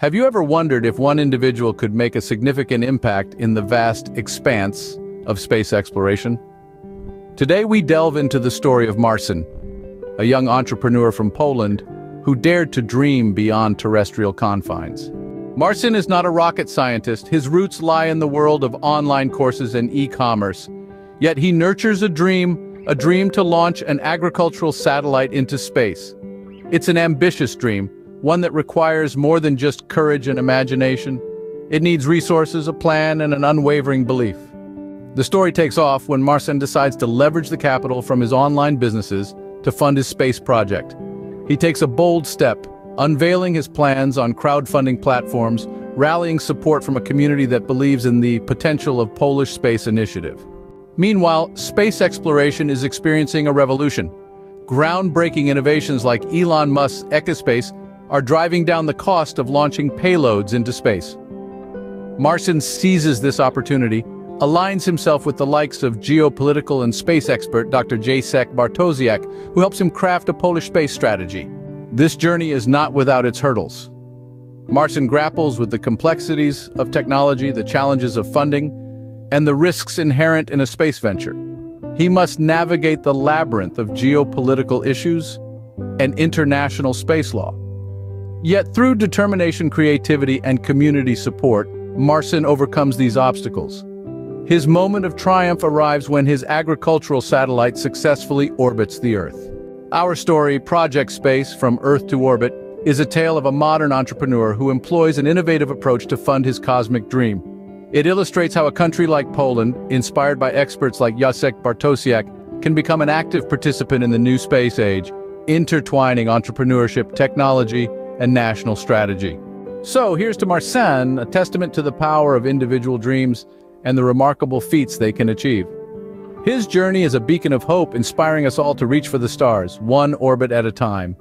Have you ever wondered if one individual could make a significant impact in the vast expanse of space exploration? Today we delve into the story of Marcin, a young entrepreneur from Poland who dared to dream beyond terrestrial confines. Marcin is not a rocket scientist, his roots lie in the world of online courses and e-commerce. Yet he nurtures a dream, a dream to launch an agricultural satellite into space. It's an ambitious dream, one that requires more than just courage and imagination. It needs resources, a plan, and an unwavering belief. The story takes off when Marcin decides to leverage the capital from his online businesses to fund his space project. He takes a bold step, unveiling his plans on crowdfunding platforms, rallying support from a community that believes in the potential of Polish Space Initiative. Meanwhile, space exploration is experiencing a revolution. Groundbreaking innovations like Elon Musk's Echospace are driving down the cost of launching payloads into space. Marcin seizes this opportunity, aligns himself with the likes of geopolitical and space expert Dr. Jacek Bartosiak, who helps him craft a Polish space strategy. This journey is not without its hurdles. Marcin grapples with the complexities of technology, the challenges of funding, and the risks inherent in a space venture. He must navigate the labyrinth of geopolitical issues and international space law. Yet through determination, creativity, and community support, Marcin overcomes these obstacles. His moment of triumph arrives when his agricultural satellite successfully orbits the Earth. Our story, Project Space, From Earth to Orbit, is a tale of a modern entrepreneur who employs an innovative approach to fund his cosmic dream. It illustrates how a country like Poland, inspired by experts like Jacek Bartosiak, can become an active participant in the new space age, intertwining entrepreneurship, technology, and national strategy. So here's to Marcin, a testament to the power of individual dreams and the remarkable feats they can achieve. His journey is a beacon of hope, inspiring us all to reach for the stars, one orbit at a time.